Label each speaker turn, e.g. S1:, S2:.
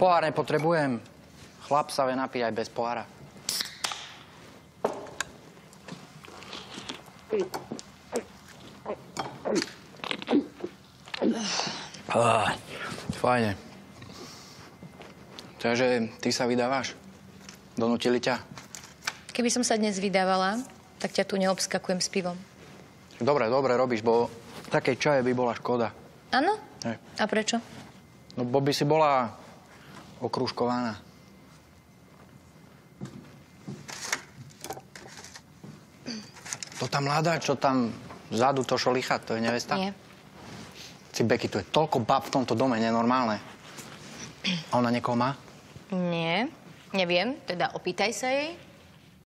S1: Pohár nepotrebujem. Chlap sa vie napiť aj bez pohára. Ah, fajne. Takže ty sa vydávaš? Donútili ťa?
S2: Keby som sa dnes vydávala, tak ťa tu neobskakujem s pivom.
S1: Dobre, dobre robíš, bo takej čaje by bola škoda.
S2: Áno? A prečo?
S1: No, bo by si bola okrúžkovaná. To tá mladá, čo tam vzadu to šolicha, to je nevesta?
S2: Nie.
S1: Si Beky, tu je toľko bab v tomto dome, nenormálne. A ona niekoho má?
S2: Nie. Neviem, teda opýtaj sa jej.